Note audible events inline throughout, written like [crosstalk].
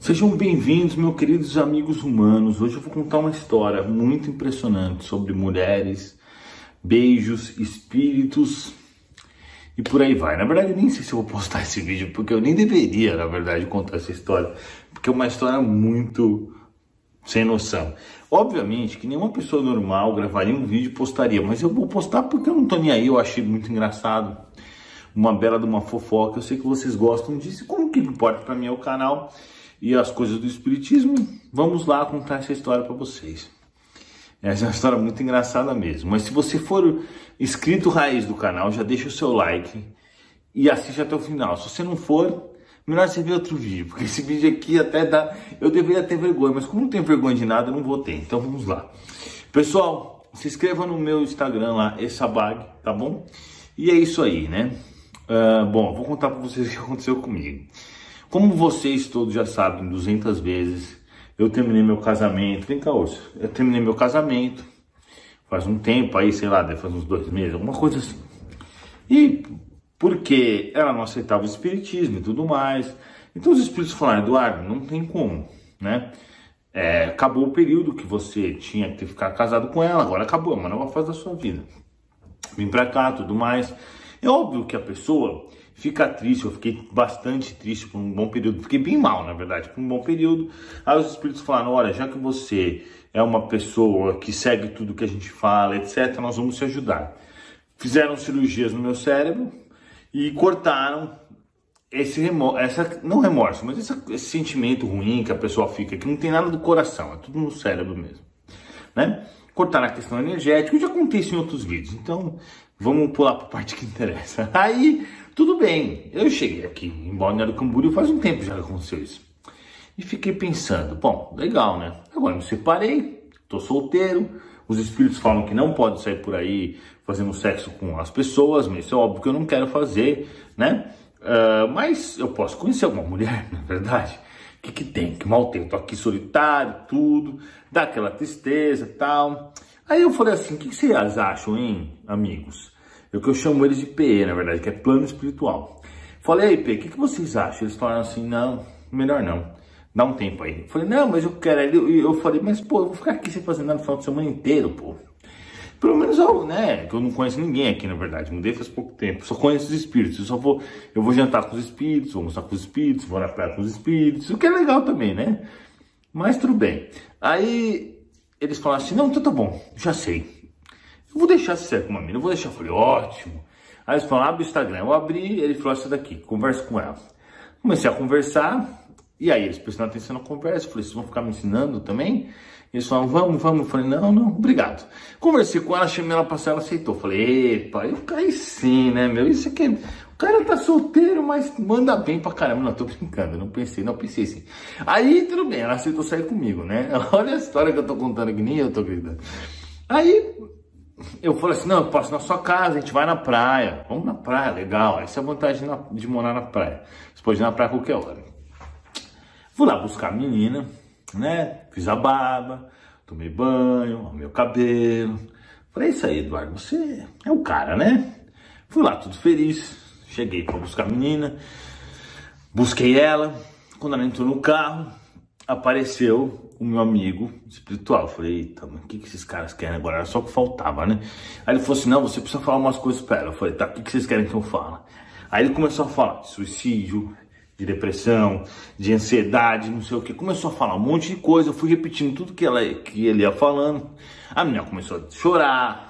Sejam bem-vindos, meus queridos amigos humanos. Hoje eu vou contar uma história muito impressionante sobre mulheres, beijos, espíritos e por aí vai. Na verdade, nem sei se eu vou postar esse vídeo, porque eu nem deveria, na verdade, contar essa história, porque é uma história muito sem noção. Obviamente que nenhuma pessoa normal gravaria um vídeo e postaria, mas eu vou postar porque eu não tô nem aí, eu achei muito engraçado. Uma bela de uma fofoca, eu sei que vocês gostam disso, como que importa para mim é o canal e as coisas do espiritismo. Vamos lá contar essa história para vocês. Essa é uma história muito engraçada mesmo. Mas se você for inscrito raiz do canal, já deixa o seu like e assiste até o final. Se você não for, melhor você ver outro vídeo, porque esse vídeo aqui até dá. Eu deveria ter vergonha, mas como não tenho vergonha de nada, eu não vou ter. Então vamos lá. Pessoal, se inscreva no meu Instagram lá, Essabag, tá bom? E é isso aí, né? Uh, bom, vou contar para vocês o que aconteceu comigo. Como vocês todos já sabem 200 vezes, eu terminei meu casamento. Vem cá, Urso. Eu terminei meu casamento faz um tempo aí, sei lá, deve fazer uns dois meses, alguma coisa assim. E porque ela não aceitava o espiritismo e tudo mais. Então os espíritos falaram, Eduardo, não tem como, né? É, acabou o período que você tinha que ficar casado com ela, agora acabou, é uma nova fase da sua vida. Vim pra cá, tudo mais. É óbvio que a pessoa fica triste, eu fiquei bastante triste por um bom período, fiquei bem mal, na verdade, por um bom período. Aí os espíritos falaram: olha, já que você é uma pessoa que segue tudo que a gente fala, etc., nós vamos te ajudar. Fizeram cirurgias no meu cérebro e cortaram esse remorso, essa, não remorso, mas esse, esse sentimento ruim que a pessoa fica, que não tem nada do coração, é tudo no cérebro mesmo, né? Cortaram a questão energética, eu já contei isso em outros vídeos, então vamos pular para a parte que interessa. [laughs] Aí tudo bem, eu cheguei aqui em Balneário Camboriú faz um tempo já que aconteceu isso. E fiquei pensando, bom, legal, né? Agora me separei, tô solteiro, os espíritos falam que não pode sair por aí fazendo sexo com as pessoas, mas isso é óbvio que eu não quero fazer, né? Uh, mas eu posso conhecer alguma mulher, [laughs] na verdade. O que, que tem? Que mal tem? Tô aqui solitário, tudo, dá aquela tristeza tal. Aí eu falei assim, o que, vocês acham, hein, amigos? É o que eu chamo eles de PE, na verdade, que é plano espiritual. Falei, aí, PE, o que, que vocês acham? Eles falaram assim, não, melhor não. Dá um tempo aí. falei, não, mas eu quero. Eu, eu falei, mas pô, eu vou ficar aqui sem fazer nada no final de semana inteiro, pô. Pelo menos eu, né? Que eu não conheço ninguém aqui, na verdade. Mudei faz pouco tempo. Só conheço os espíritos. Eu só vou. Eu vou jantar com os espíritos, vou almoçar com os espíritos, vou na praia com os espíritos. O que é legal também, né? Mas tudo bem. Aí eles falaram assim, não, então tá bom, já sei. Eu vou deixar se ser com uma menina, eu vou deixar. Eu falei, ótimo. Aí eles falaram, abre o Instagram. Eu abri, ele falou, essa daqui, conversa com ela. Comecei a conversar, e aí eles prestando atenção na conversa. Eu falei, vocês vão ficar me ensinando também? Eles falaram, vamos, vamos. Eu falei, não, não, obrigado. Conversei com ela, chamei ela pra ela aceitou. Eu falei, epa, eu caí sim, né, meu? Isso aqui, o cara tá solteiro, mas manda bem pra caramba. Não, tô brincando, não pensei, não pensei assim. Aí, tudo bem, ela aceitou sair comigo, né? [laughs] Olha a história que eu tô contando aqui, nem eu tô gritando. Aí, eu falei assim, não, eu passo na sua casa, a gente vai na praia. Vamos na praia, legal. Essa é a vantagem de morar na praia. Você pode ir na praia a qualquer hora. Fui lá buscar a menina, né? Fiz a barba, tomei banho, arrumei o cabelo. Falei, é isso aí, Eduardo, você é o cara, né? Fui lá, tudo feliz. Cheguei para buscar a menina, busquei ela. Quando ela entrou no carro, apareceu o meu amigo espiritual. Eu falei, eita, mas o que, que esses caras querem agora? Era só o que faltava, né? Aí ele falou assim, não, você precisa falar umas coisas pra ela. Eu falei, tá, o que, que vocês querem que eu fale? Aí ele começou a falar de suicídio, de depressão, de ansiedade, não sei o que. Começou a falar um monte de coisa. Eu fui repetindo tudo que, ela, que ele ia falando. A menina começou a chorar,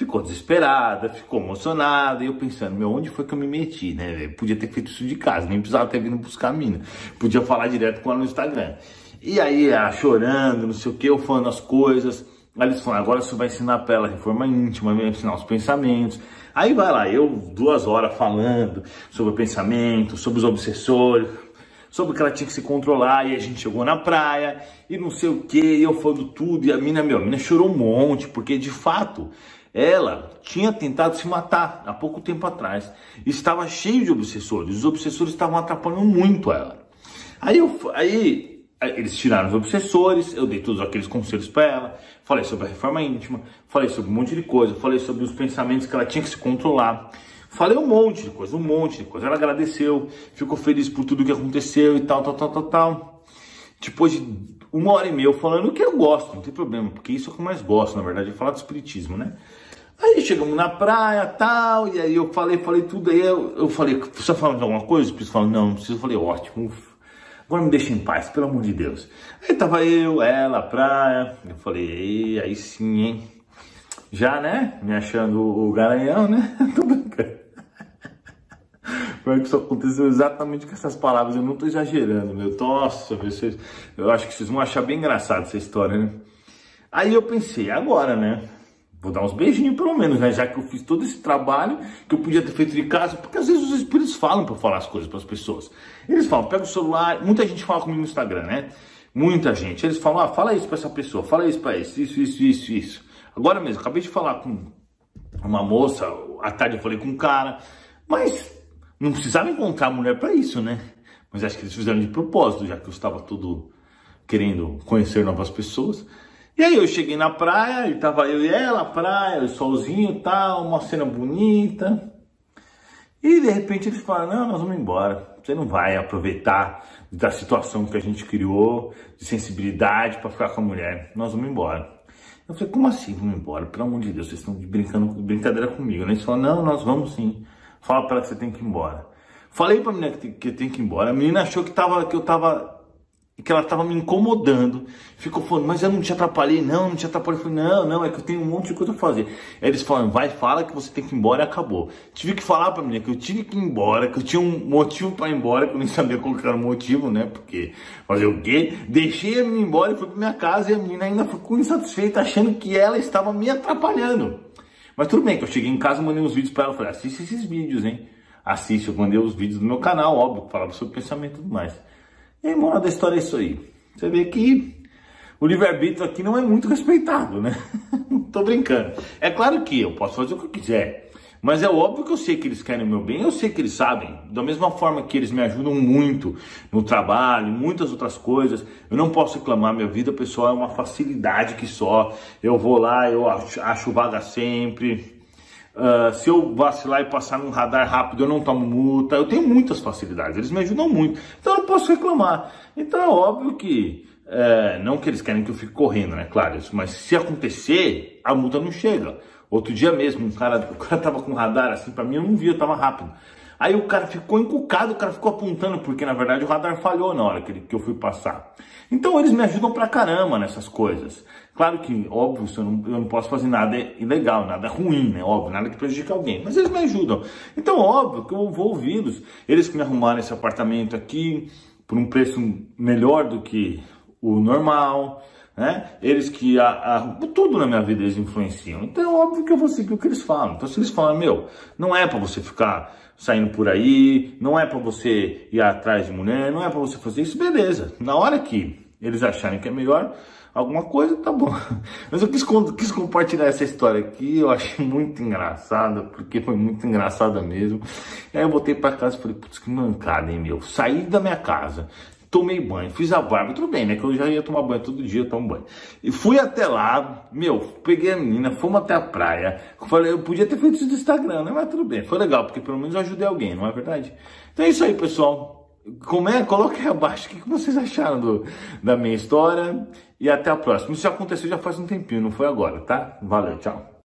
ficou desesperada, ficou emocionada. E eu pensando, meu, onde foi que eu me meti, né? Eu podia ter feito isso de casa, nem precisava ter vindo buscar a mina. Podia falar direto com ela no Instagram. E aí, ela chorando, não sei o que, eu falando as coisas. Aí eles falam, agora você vai ensinar pra ela reforma íntima, vai ensinar os pensamentos. Aí vai lá, eu duas horas falando sobre o pensamento, sobre os obsessores, sobre que ela tinha que se controlar, e a gente chegou na praia, e não sei o que, e eu falando tudo, e a mina, meu, a mina chorou um monte, porque de fato, ela tinha tentado se matar há pouco tempo atrás, estava cheio de obsessores, os obsessores estavam atrapalhando muito ela. Aí, eu, aí eles tiraram os obsessores, eu dei todos aqueles conselhos para ela, falei sobre a reforma íntima, falei sobre um monte de coisa, falei sobre os pensamentos que ela tinha que se controlar. Falei um monte de coisa, um monte de coisa. Ela agradeceu, ficou feliz por tudo que aconteceu e tal, tal, tal, tal, tal. Depois de uma hora e meia falando o que eu gosto, não tem problema, porque isso é o que eu mais gosto, na verdade, é falar do espiritismo, né? Aí chegamos na praia tal, e aí eu falei, falei tudo, aí eu, eu falei, precisa falar de alguma coisa? O espírito falou, não, não preciso. Eu falei, ótimo, agora me deixa em paz, pelo amor de Deus. Aí tava eu, ela, a praia, eu falei, aí sim, hein? Já, né? Me achando o garanhão, né? [laughs] Tô brincando. Foi que isso aconteceu exatamente com essas palavras, eu não tô exagerando, meu. Nossa, vocês, eu acho que vocês vão achar bem engraçado essa história, né? Aí eu pensei, agora, né? Vou dar uns beijinhos pelo menos, né? Já que eu fiz todo esse trabalho que eu podia ter feito de casa, porque às vezes os espíritos falam para falar as coisas para as pessoas. Eles falam, pega o celular, muita gente fala comigo no Instagram, né? Muita gente. Eles falam, ah, fala isso para essa pessoa, fala isso para isso, isso, isso, isso, isso. Agora mesmo, acabei de falar com uma moça, à tarde eu falei com um cara, mas não precisava encontrar mulher para isso, né? Mas acho que eles fizeram de propósito, já que eu estava tudo querendo conhecer novas pessoas. E aí eu cheguei na praia, e tava eu e ela, praia, o solzinho tal, uma cena bonita. E de repente eles falaram, não, nós vamos embora. Você não vai aproveitar da situação que a gente criou, de sensibilidade para ficar com a mulher. Nós vamos embora. Eu falei, como assim vamos embora? Pelo amor de Deus, vocês estão brincando, brincadeira comigo, né? Eles falaram, não, nós vamos sim. Fala para ela que você tem que ir embora. Falei pra menina que, que tem que ir embora. A menina achou que, tava, que eu tava. Que ela tava me incomodando. Ficou falando, mas eu não te atrapalhei, não, não te atrapalhei. Eu falei, não, não, é que eu tenho um monte de coisa pra fazer. Aí eles falaram, vai, fala que você tem que ir embora e acabou. Tive que falar pra menina que eu tive que ir embora, que eu tinha um motivo pra ir embora, que eu nem sabia qual era o motivo, né? Porque fazer o quê? Deixei a menina embora e fui pra minha casa e a menina ainda ficou insatisfeita, achando que ela estava me atrapalhando. Mas tudo bem, que eu cheguei em casa, mandei uns vídeos para ela, falei, assiste esses vídeos, hein? Assiste, eu mandei os vídeos do meu canal, óbvio, falava sobre pensamento e tudo mais. E aí, moral da história é isso aí. Você vê que o livre-arbítrio aqui não é muito respeitado, né? [laughs] Tô brincando. É claro que eu posso fazer o que eu quiser. Mas é óbvio que eu sei que eles querem o meu bem, eu sei que eles sabem. Da mesma forma que eles me ajudam muito no trabalho, muitas outras coisas, eu não posso reclamar. Minha vida pessoal é uma facilidade que só. Eu vou lá, eu acho, acho vaga sempre. Uh, se eu vacilar e passar num radar rápido, eu não tomo multa. Eu tenho muitas facilidades, eles me ajudam muito. Então eu não posso reclamar. Então é óbvio que. É, não que eles querem que eu fique correndo, né? Claro, mas se acontecer, a multa não chega. Outro dia mesmo, um cara, o cara tava com radar assim, para mim eu não via, eu tava rápido. Aí o cara ficou encucado, o cara ficou apontando, porque na verdade o radar falhou na hora que, ele, que eu fui passar. Então eles me ajudam pra caramba nessas coisas. Claro que, óbvio, eu não, eu não posso fazer nada ilegal, nada ruim, né? Óbvio, nada que prejudique alguém. Mas eles me ajudam. Então, óbvio que eu vou ouvi-los. Eles que me arrumaram esse apartamento aqui por um preço melhor do que o normal né? Eles que a, a, tudo na minha vida eles influenciam. Então é óbvio que eu vou seguir o que eles falam. Então se eles falam, meu, não é para você ficar saindo por aí, não é para você ir atrás de mulher, não é para você fazer isso, beleza. Na hora que eles acharem que é melhor alguma coisa, tá bom. [laughs] Mas eu quis, quis compartilhar essa história aqui, eu achei muito engraçada, porque foi muito engraçada mesmo. Aí eu voltei para casa e falei, putz, que mancada, hein, meu. Saí da minha casa, tomei banho, fiz a barba, tudo bem, né? Que eu já ia tomar banho todo dia, eu tomo banho. E fui até lá, meu, peguei a menina, fomos até a praia. Falei, eu podia ter feito isso no Instagram, né? Mas tudo bem, foi legal, porque pelo menos eu ajudei alguém, não é verdade? Então é isso aí, pessoal. Como é? Coloque aí abaixo o que vocês acharam do, da minha história. E até a próxima. Isso já aconteceu já faz um tempinho, não foi agora, tá? Valeu, tchau.